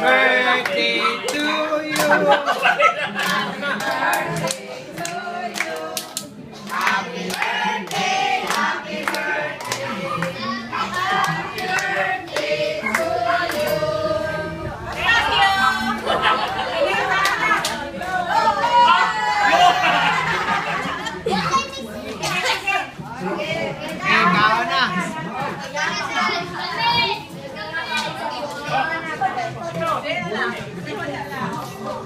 Birthday to you. Birthday to you. Happy birthday, happy birthday. Happy birthday to you. Okay, kao na. 回来没说了